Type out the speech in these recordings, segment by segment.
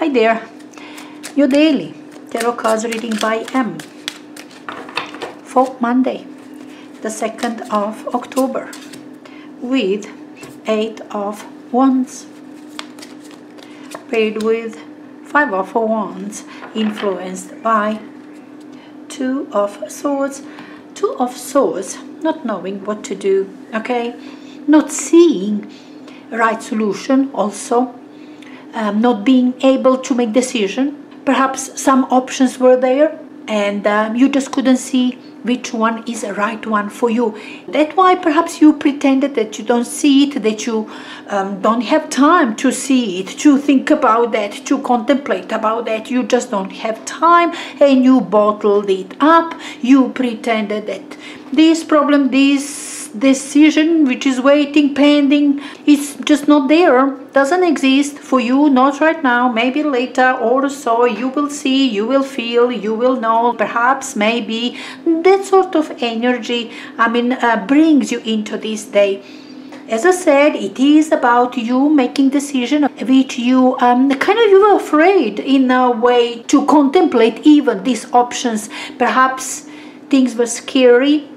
Hi there, your daily tarot cards reading by M. For Monday, the 2nd of October, with 8 of Wands, paired with 5 of Wands, influenced by 2 of Swords, 2 of Swords, not knowing what to do, okay, not seeing right solution also um, not being able to make decision perhaps some options were there and um, you just couldn't see which one is the right one for you. That's why perhaps you pretended that you don't see it, that you um, don't have time to see it, to think about that, to contemplate about that. You just don't have time and you bottled it up. You pretended that this problem, this decision which is waiting pending it's just not there doesn't exist for you not right now maybe later or so you will see you will feel you will know perhaps maybe that sort of energy i mean uh, brings you into this day as I said, it is about you making decision which you um, kind of you were afraid in a way to contemplate even these options. Perhaps things were scary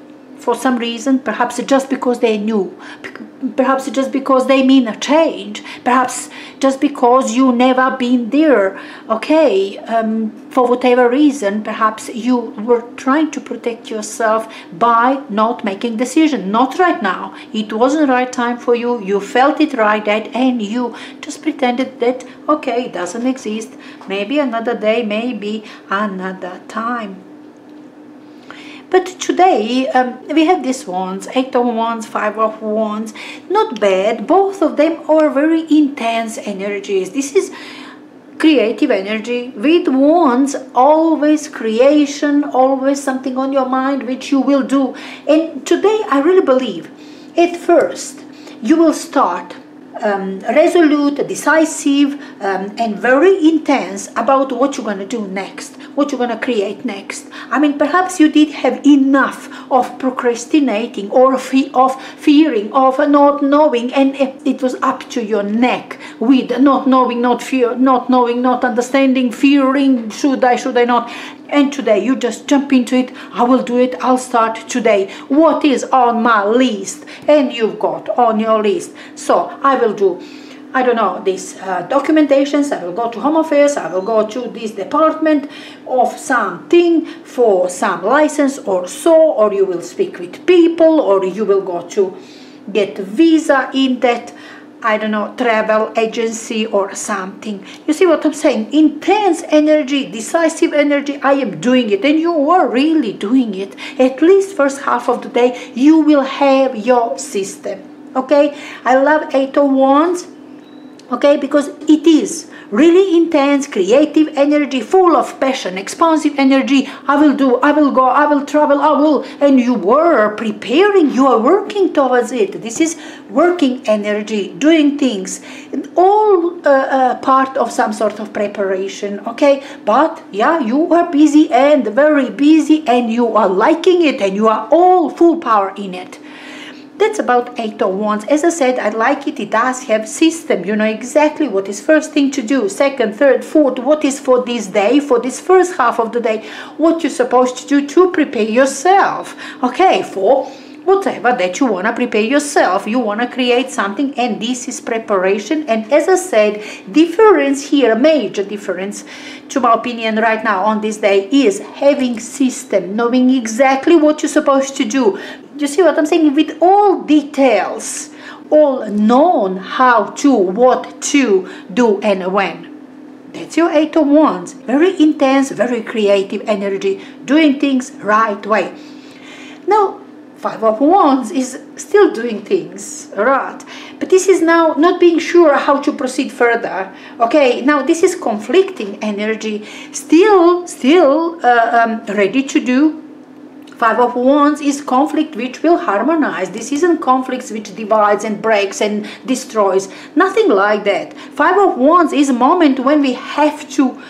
for some reason, perhaps just because they new, perhaps just because they mean a change, perhaps just because you never been there, okay, um, for whatever reason, perhaps you were trying to protect yourself by not making decision, not right now, it wasn't right time for you, you felt it right that, and you just pretended that, okay, it doesn't exist, maybe another day, maybe another time. But today um, we have these ones, 8 of wands, 5 of wands, not bad. Both of them are very intense energies. This is creative energy. With wands, always creation, always something on your mind which you will do. And today I really believe at first you will start um, resolute, decisive, um, and very intense about what you're going to do next, what you're going to create next. I mean, perhaps you did have enough of procrastinating or fe of fearing, of not knowing, and it was up to your neck with not knowing, not fear, not knowing, not understanding, fearing, should I, should I not. And today you just jump into it i will do it i'll start today. What is on my list? And you've got on your list. So i will do I don't know, these uh, documentations, I will go to Home Affairs, I will go to this department of something for some license or so, or you will speak with people, or you will go to get visa in that I don't know, travel agency or something. You see what I'm saying? Intense energy, decisive energy, I am doing it. And you are really doing it. At least first half of the day, you will have your system. Okay? I love Eight of Wands. Okay? Because it is really intense, creative energy, full of passion, expansive energy. I will do, I will go, I will travel, I will. And you were preparing, you are working towards it. This is working energy, doing things, all uh, uh, part of some sort of preparation, okay? But yeah, you are busy and very busy and you are liking it and you are all full power in it. That's about 8 of wands. As I said, I like it. It does have system. You know exactly what is first thing to do, second, third, fourth, what is for this day, for this first half of the day, what you're supposed to do to prepare yourself. Okay, for whatever that you want to prepare yourself. You want to create something and this is preparation. And as i said difference here major difference to my opinion right now on this day is having system knowing exactly what you're supposed to do. You see what i'm saying? With all details all known how to what to do and when. That's your eight of wands. Very intense very creative energy doing things right way. Now Five of Wands is still doing things, right? But this is now not being sure how to proceed further. Okay, now this is conflicting energy, still, still uh, um, ready to do. Five of Wands is conflict which will harmonize. This isn't conflicts which divides and breaks and destroys. Nothing like that. Five of Wands is a moment when we have to,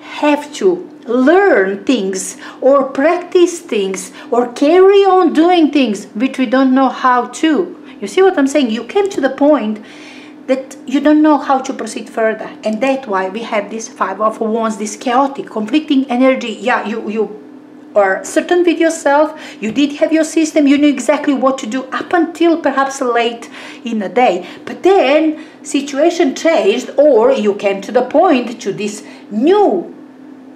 have to learn things or practice things or carry on doing things which we don't know how to. You see what I'm saying? You came to the point that you don't know how to proceed further. And that's why we have this five of wands this chaotic conflicting energy. Yeah you you are certain with yourself. You did have your system. You knew exactly what to do up until perhaps late in the day. But then situation changed or you came to the point to this new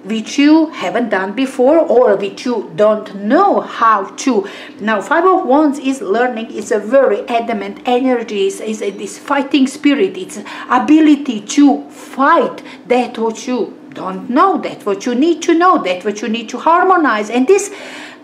which you haven't done before or which you don't know how to. Now, Five of Wands is learning, it's a very adamant energy, it's, it's this fighting spirit, it's ability to fight that what you don't know, that what you need to know, that what you need to harmonize. And this,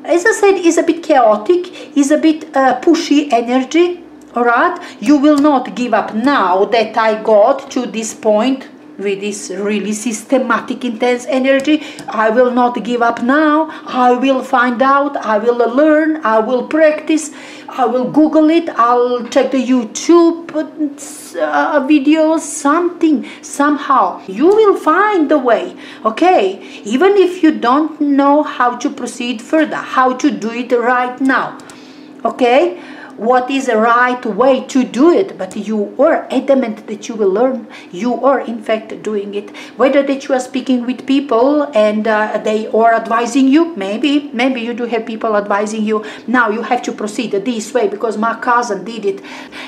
as I said, is a bit chaotic, is a bit uh, pushy energy, all right? You will not give up now that I got to this point with this really systematic intense energy. I will not give up now. I will find out. I will learn. I will practice. I will google it. I'll check the youtube uh, videos something somehow. You will find the way okay? Even if you don't know how to proceed further how to do it right now okay what is the right way to do it, but you are adamant that you will learn. You are, in fact, doing it. Whether that you are speaking with people and uh, they are advising you, maybe, maybe you do have people advising you. Now you have to proceed this way because my cousin did it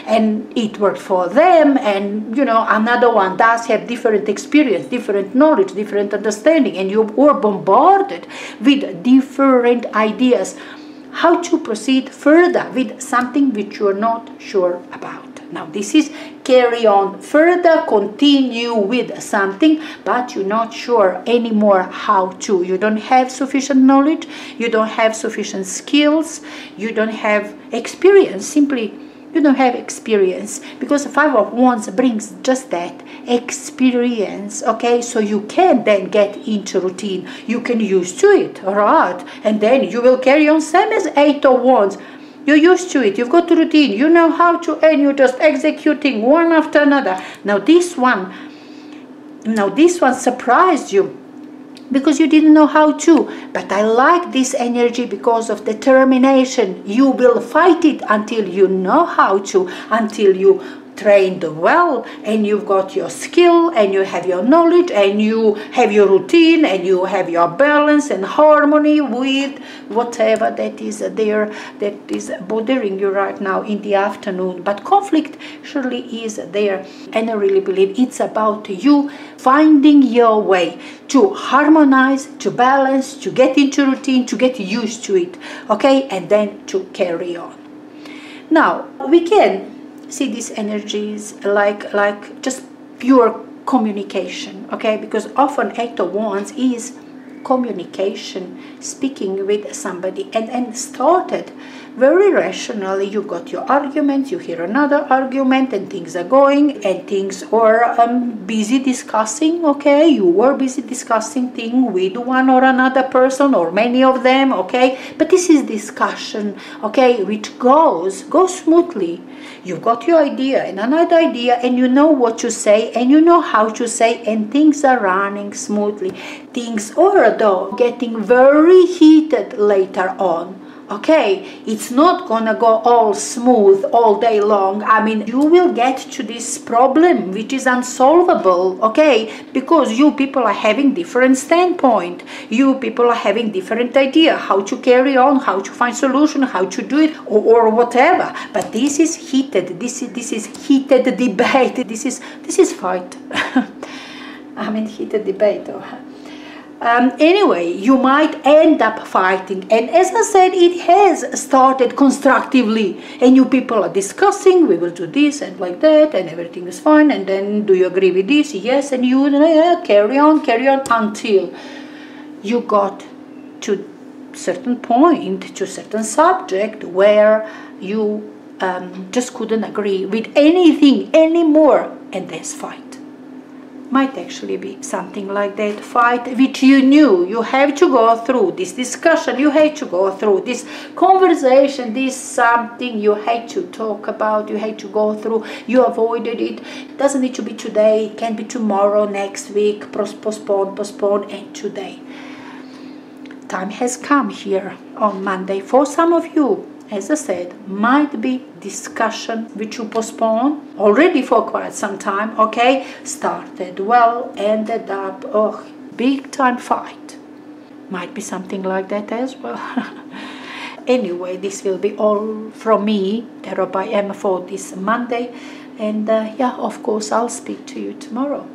and it worked for them. And you know, another one does have different experience, different knowledge, different understanding, and you are bombarded with different ideas how to proceed further with something which you're not sure about. Now, this is carry on further, continue with something, but you're not sure anymore how to. You don't have sufficient knowledge, you don't have sufficient skills, you don't have experience. Simply, you don't have experience. Because five of wands brings just that experience okay? So you can then get into routine. You can use to it all right? And then you will carry on same as eight of wands. You're used to it. You've got routine. You know how to and you're just executing one after another. Now this one now this one surprised you because you didn't know how to. But I like this energy because of determination. You will fight it until you know how to, until you trained well and you've got your skill and you have your knowledge and you have your routine and you have your balance and harmony with whatever that is there that is bothering you right now in the afternoon. But conflict surely is there and i really believe it's about you finding your way to harmonize to balance to get into routine to get used to it okay? And then to carry on. Now we can see these energies like like just pure communication okay? Because often eight of wands is communication speaking with somebody and and started very rationally you got your argument you hear another argument and things are going and things are um, busy discussing okay? You were busy discussing thing with one or another person or many of them okay? But this is discussion okay which goes goes smoothly. You've got your idea and another idea and you know what to say and you know how to say and things are running smoothly. Things are though getting very heated later on okay it's not gonna go all smooth all day long. I mean you will get to this problem which is unsolvable okay? Because you people are having different standpoint. You people are having different idea how to carry on how to find solution how to do it or, or whatever. But this is heated. This is this is heated debate. This is this is fight. I mean heated debate um, anyway, you might end up fighting. And as I said, it has started constructively. And you people are discussing, we will do this and like that, and everything is fine. And then, do you agree with this? Yes. And you uh, carry on, carry on until you got to certain point, to certain subject where you um, just couldn't agree with anything anymore. And there's fight might actually be something like that fight which you knew. You have to go through this discussion. You had to go through this conversation. This something you had to talk about. You had to go through. You avoided it. Doesn't need to be today. It can be tomorrow next week. Postpone postpone and today. Time has come here on monday. For some of you as I said, might be discussion which you postpone already for quite some time, okay? Started well, ended up, oh, big time fight. Might be something like that as well. anyway, this will be all from me, Tarot by M for this Monday. And uh, yeah, of course, I'll speak to you tomorrow.